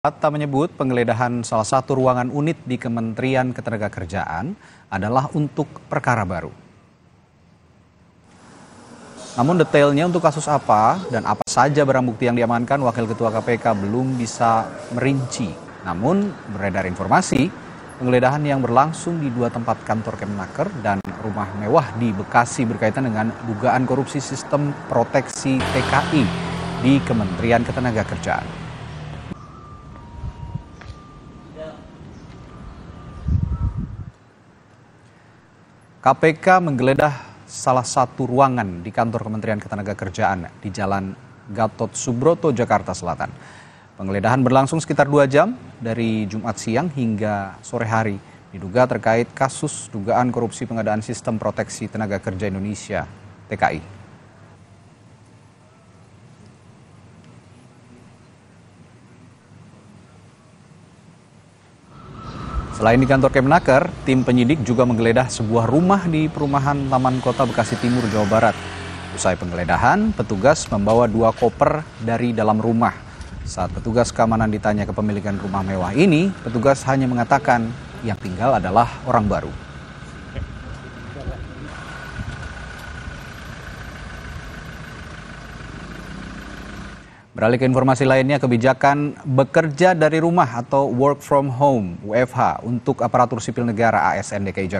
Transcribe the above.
Hatta menyebut penggeledahan salah satu ruangan unit di Kementerian Ketenagakerjaan adalah untuk perkara baru. Namun detailnya untuk kasus apa dan apa saja barang bukti yang diamankan Wakil Ketua KPK belum bisa merinci. Namun beredar informasi penggeledahan yang berlangsung di dua tempat kantor Kemenaker dan rumah mewah di Bekasi berkaitan dengan dugaan korupsi sistem proteksi TKI di Kementerian Ketenagakerjaan. KPK menggeledah salah satu ruangan di kantor Kementerian Ketenagakerjaan di Jalan Gatot Subroto, Jakarta Selatan. Penggeledahan berlangsung sekitar dua jam dari Jumat siang hingga sore hari. Diduga terkait kasus dugaan korupsi pengadaan sistem proteksi tenaga kerja Indonesia (TKI). Selain di kantor Kemnaker, tim penyidik juga menggeledah sebuah rumah di perumahan Taman Kota Bekasi Timur, Jawa Barat. Usai penggeledahan, petugas membawa dua koper dari dalam rumah. Saat petugas keamanan ditanya kepemilikan rumah mewah ini, petugas hanya mengatakan yang tinggal adalah orang baru. Beralih ke informasi lainnya, kebijakan bekerja dari rumah atau work from home (WFH) untuk aparatur sipil negara ASN DKI Jakarta